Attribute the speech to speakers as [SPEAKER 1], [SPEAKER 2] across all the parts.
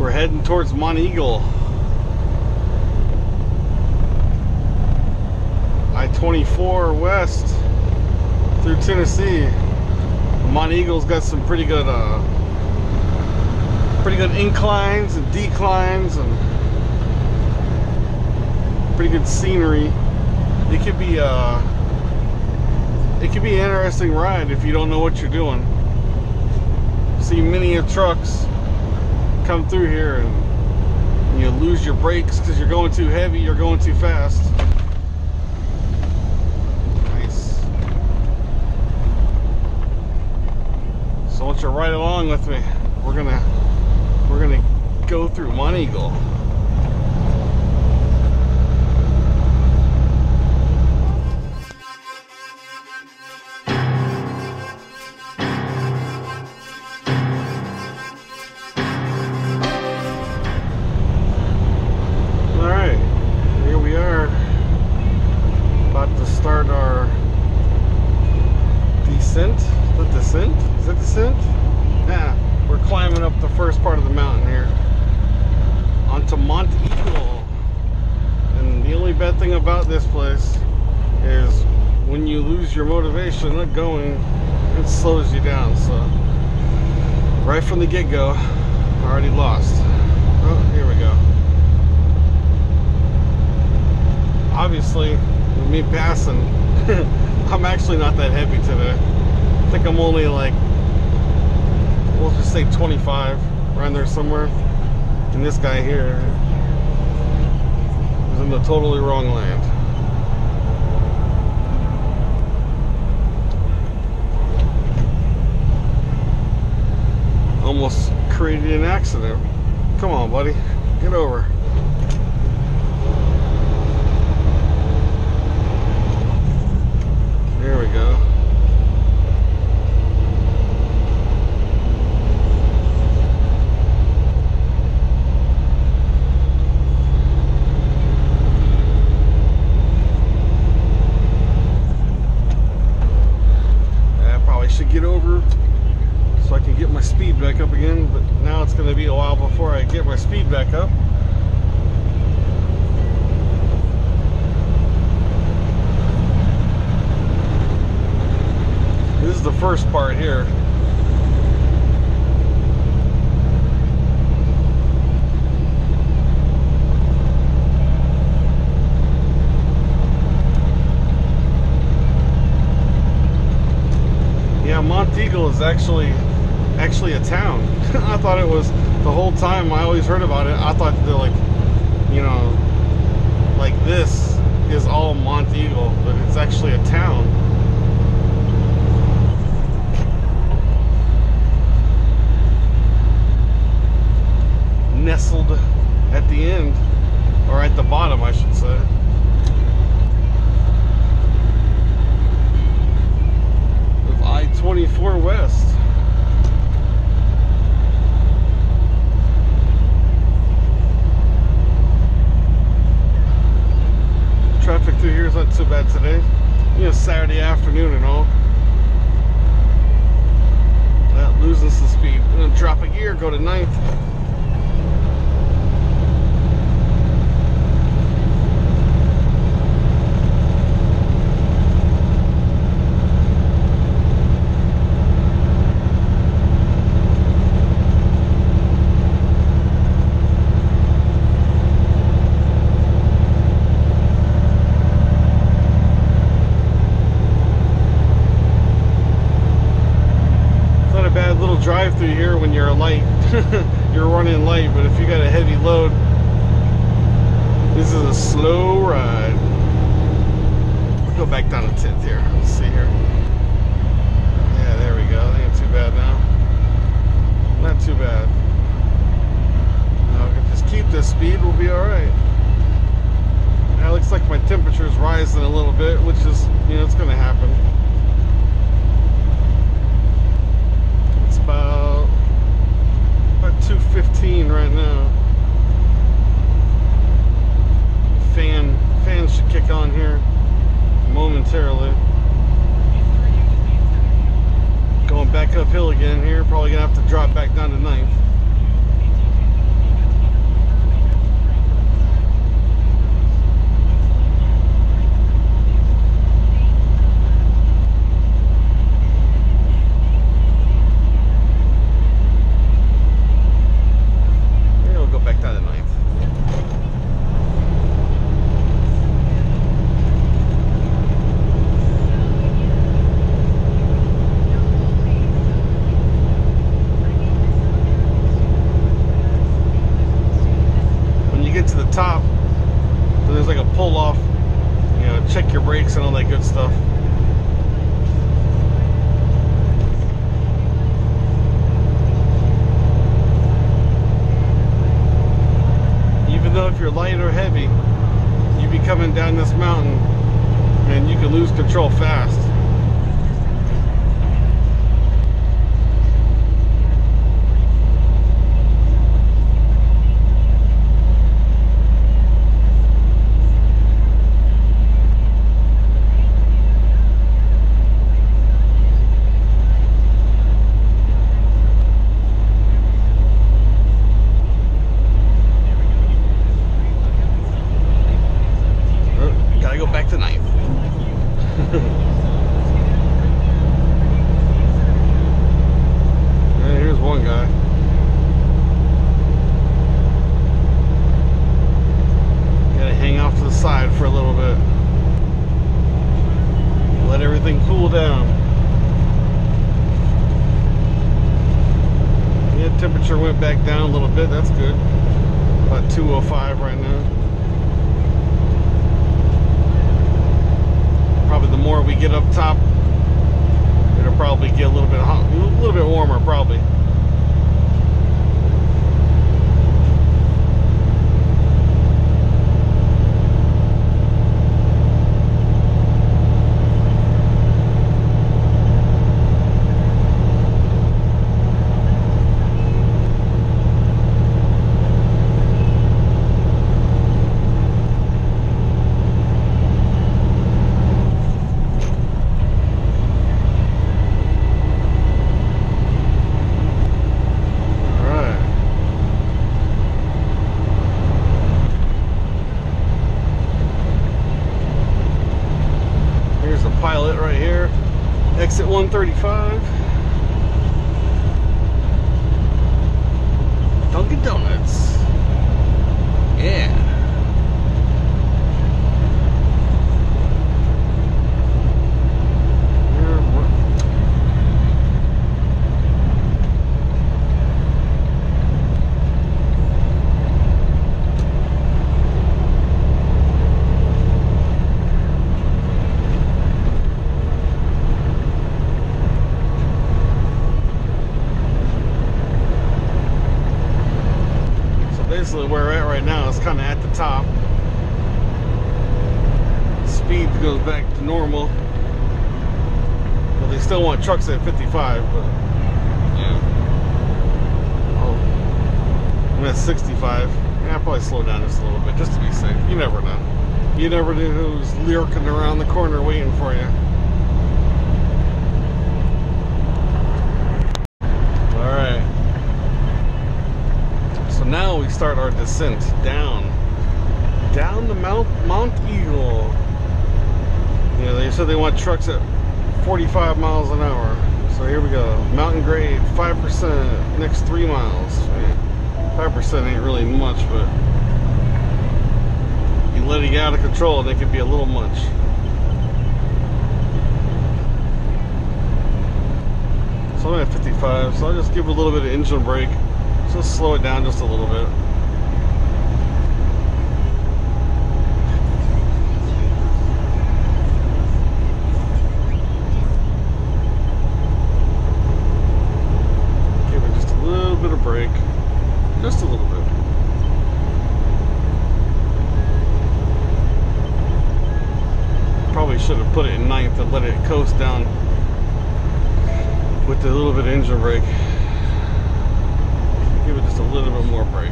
[SPEAKER 1] We're heading towards Monteagle. I-24 west through Tennessee. Monteagle's got some pretty good, uh, pretty good inclines and declines and pretty good scenery. It could be, uh, it could be an interesting ride if you don't know what you're doing. See many of trucks come through here and you lose your brakes because you're going too heavy, you're going too fast. Nice. So once you're right along with me, we're gonna we're gonna go through Monteagle. All this is when you lose your motivation of going, it slows you down. So right from the get-go, I already lost. Oh, here we go. obviously with me passing I'm actually not that heavy today I think I'm only like we'll just say 25 around there somewhere and this guy here is in the totally wrong land almost created an accident. Come on buddy. Get over. There we go. I probably should get over so I can get my speed back up again, but now it's going to be a while before I get my back up. This is the first part here. Yeah, Monteagle is actually actually a town. I thought it was the whole time I always heard about it. I thought they're like, you know, like this is all Monteagle, but it's actually a town. nestled at the end, or at the bottom, I should say. Of I 24 West. Traffic through here is not too bad today. You know, Saturday afternoon and all. Well, losing some speed. I'm gonna drop a gear, go to ninth. Drive through here when you're light. you're running light, but if you got a heavy load, this is a slow ride. We'll go back down to 10th here. Let's see here. Yeah, there we go. Ain't too bad now. Not too bad. Just keep this speed, we'll be alright. Now, it looks like my temperature is rising a little bit, which is, you know, it's going to happen. your brakes and all that good stuff. Even though if you're light or heavy, you'd be coming down this mountain and you could lose control fast. Down. Yeah, temperature went back down a little bit. That's good. About 205 right now. Probably the more we get up top, it'll probably get a little bit hot, a little bit warmer, probably. All right. Here's the pilot right here. Exit 135. Dunkin' Donuts. Yeah. Here, what- So basically where we're at right now is kind of at the top. Speed goes back to normal. Well, they still want trucks at 55, but yeah. Oh, I'm at 65. Yeah, I'll probably slow down just a little bit just to be safe. You never know. You never know who's lurking around the corner waiting for you. All right. So now we start our descent down, down the Mount Mount Eagle. You know, they said they want trucks at 45 miles an hour. So here we go. Mountain grade, 5%, next three miles. 5% ain't really much, but you let it get out of control, and it can be a little much. So I'm at 55, so I'll just give a little bit of engine brake. Just slow it down just a little bit. Give it just a little bit of brake. Just a little bit. Probably should have put it in ninth and let it coast down with a little bit of engine brake. Give it just a little bit more brake.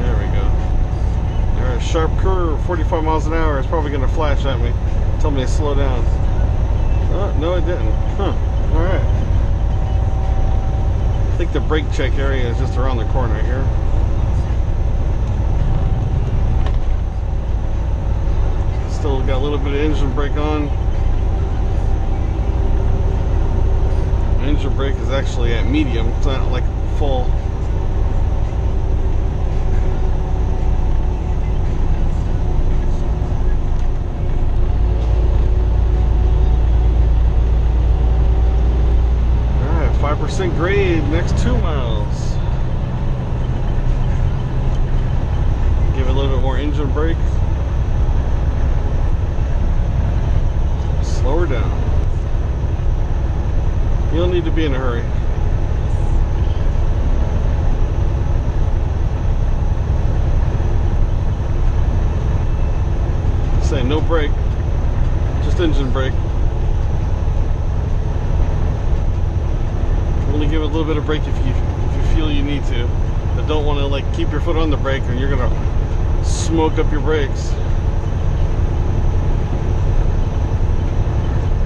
[SPEAKER 1] There we go. Alright, sharp curve, 45 miles an hour. It's probably going to flash at me. Tell me to slow down. Oh, no, it didn't. Huh. Alright. I think the brake check area is just around the corner here. Still got a little bit of engine brake on. Engine brake is actually at medium. It's not like full. Alright, 5% grade next two miles. be in a hurry. Say no brake, just engine brake. Only give it a little bit of brake if you if you feel you need to, but don't want to like keep your foot on the brake or you're gonna smoke up your brakes.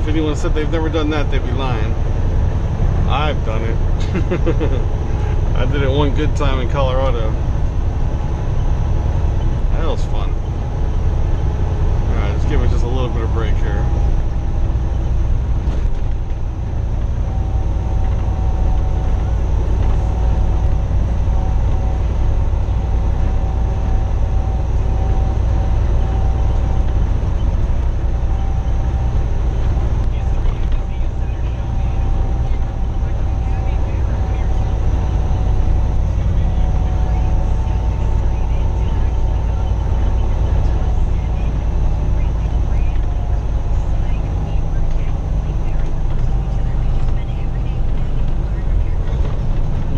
[SPEAKER 1] If anyone said they've never done that, they'd be lying. I've done it. I did it one good time in Colorado. That was fun. Alright, let's give it just a little bit of brake here.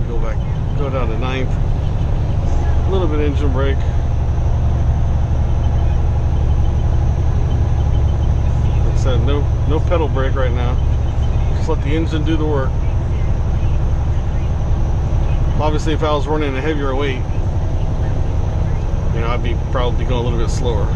[SPEAKER 1] Go back, go down to ninth. A little bit engine brake. Like I said, no, no pedal brake right now. Just let the engine do the work. Obviously, if I was running a heavier weight, you know, I'd be probably going a little bit slower.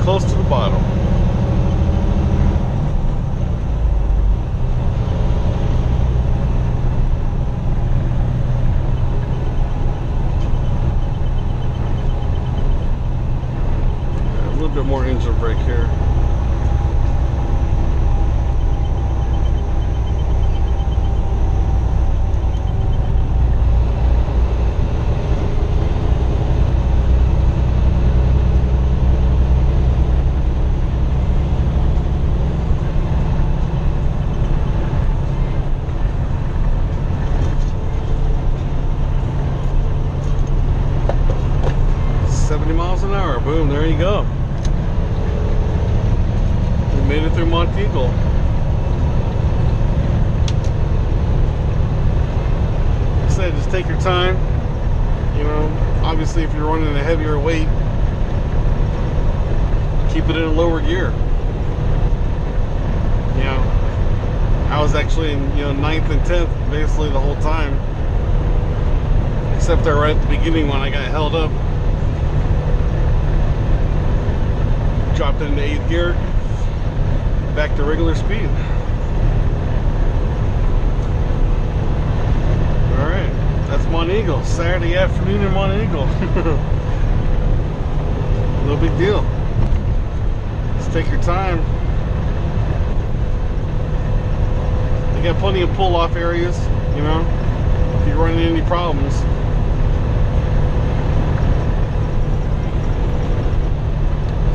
[SPEAKER 1] Close to the bottom. A little bit more engine brake here. Seventy miles an hour. Boom! There you go. We made it through Monteagle. Like I said, just take your time. You know, obviously, if you're running a heavier weight, keep it in a lower gear. You know, I was actually in you know ninth and tenth basically the whole time, except there right at the beginning when I got held up. Dropped into eighth gear, back to regular speed. All right, that's Monteagle. Saturday afternoon in Monteagle. no big deal. Just take your time. They got plenty of pull-off areas, you know, if you're running into any problems.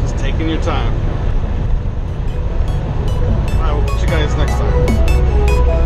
[SPEAKER 1] Just taking your time. We'll catch you guys next time.